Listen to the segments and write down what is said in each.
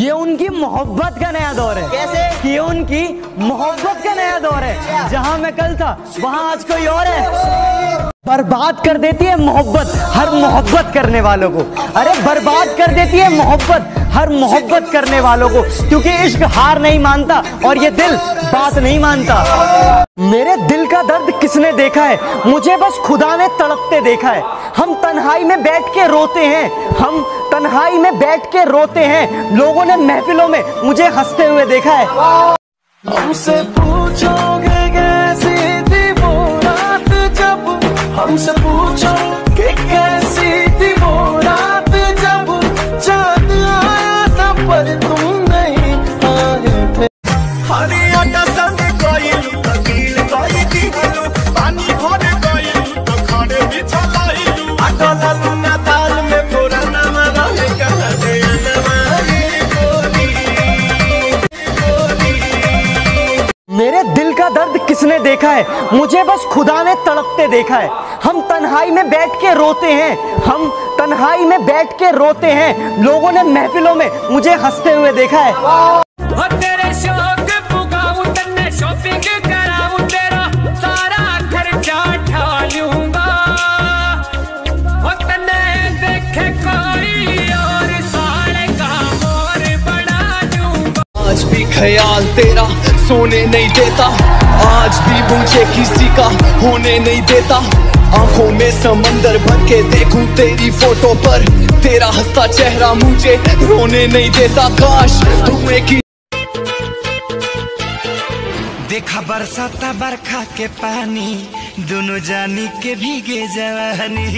ये उनकी मोहब्बत का नया दौर है। कैसे? ये उनकी मोहब्बत का नया दौर है। जहाँ मैं कल था वहाँ आज कोई और है। बर्बाद कर देती है मोहब्बत हर मोहब्बत करने वालों को। अरे बर्बाद कर देती है मोहब्बत। हर मोहब्बत करने वालों को, क्योंकि इश्क हार नहीं मानता और ये दिल बात नहीं मानता। मेरे दिल का दर्द किसने देखा है? मुझे बस खुदा ने तड़पते देखा है। हम तन्हाई में बैठ के रोते हैं। हम तन्हाई में बैठ के रोते हैं। लोगों ने महफिलों में मुझे हँसते हुए देखा है। हमसे पूछोगे कैसी थी वो रात जब हमसे पूछो मेरे दिल का दर्द किसने देखा है? मुझे बस खुदा ने तड़पते देखा है। हम तन्हाई में बैठ के रोते हैं। हम तन्हाई में बैठ के रोते हैं। लोगों ने महफिलों में मुझे हँसते हुए देखा है। आज भी ख्याल तेरा सोने नहीं देता। आज भी मुझे किसी का होने नहीं देता। आँखों में समंदर भर के देखूँ तेरी फ़ोटो पर। तेरा हंसता चेहरा मुझे रोने नहीं देता। काश तुम एक ही देखा बरसाता बरखा के पानी, दोनों जानी के भीगे जवानी।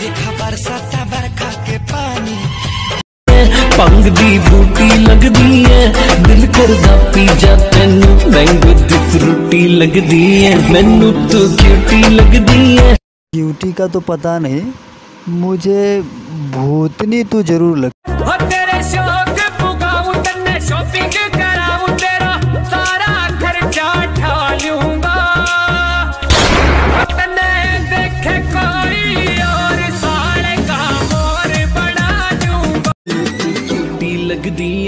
देखा बरसाता के ਭੰਗ ਦੀ ਬੂਟੀ ਲੱਗਦੀ ਐ ਦਿਲ ਕਰਦਾ ਪੀ ਜਾ ਤੈਨੂੰ ਮੈਂਗੋ ਦੀ ਫਰੂਟੀ ਲੱਗਦੀ ਐ ਮੈਨੂੰ ਤੂੰ ਕਿਊਟੀ ਲੱਗਦੀ ਐ ब्यूटी का तो पता नहीं मुझे भूतनी तो जरूर लग हो तेरे शौक पुगाऊं तन्ने शॉपिंग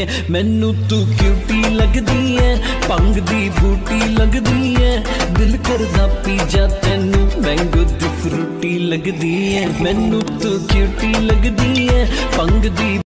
ਐ ਮੈਨੂੰ ਤੂੰ ਕਿਊਟੀ ਲੱਗਦੀ ਐ ਪੰਗ ਦੀ ਬੂਟੀ ਲੱਗਦੀ ਐ ਦਿਲ ਕਰਦਾ ਪੀ ਜਾ ਤੈਨੂੰ ਮੈਂਗੋ ਦੀ ਫਰੂਟੀ ਲੱਗਦੀ ਐ ਮੈਨੂੰ ਤੂੰ ਕਿਊਟੀ ਲੱਗਦੀ ਐ ਪੰਗ ਦੀ